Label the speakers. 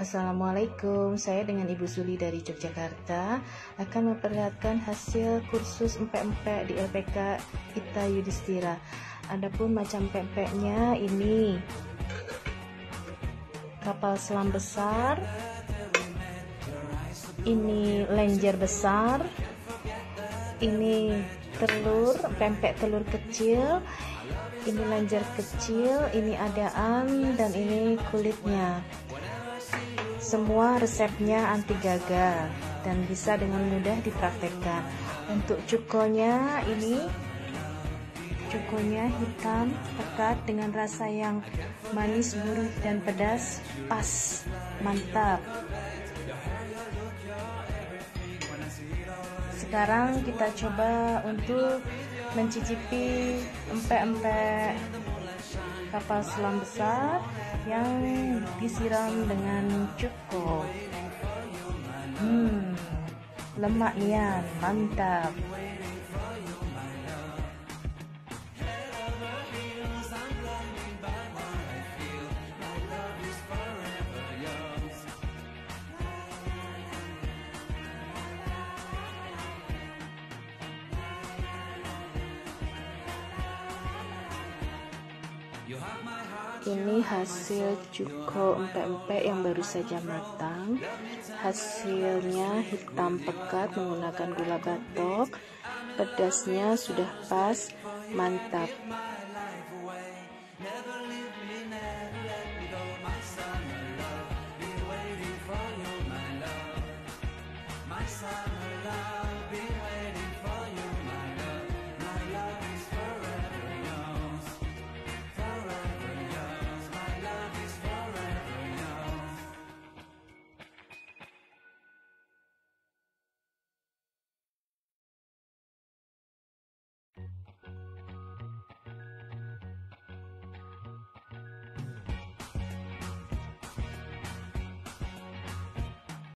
Speaker 1: Assalamualaikum, saya dengan Ibu Suli dari Yogyakarta akan memperlihatkan hasil kursus empek-empek di LPK Ita Yudhistira. Adapun macam empek-empeknya ini kapal selam besar, ini lenjer besar, ini telur, pempek telur kecil, ini lenjer kecil, ini adaan, dan ini kulitnya. Semua resepnya anti gagal dan bisa dengan mudah dipraktekkan. Untuk cukonya ini cukonya hitam pekat dengan rasa yang manis, gurih dan pedas pas. Mantap. Sekarang kita coba untuk mencicipi empek-empek kapal selam besar yang disiram dengan cukup. Hmm lemak nian mantap Ini hasil cuko empek-empek yang baru saja matang. Hasilnya hitam pekat menggunakan gula batok. Pedasnya sudah pas, mantap. My.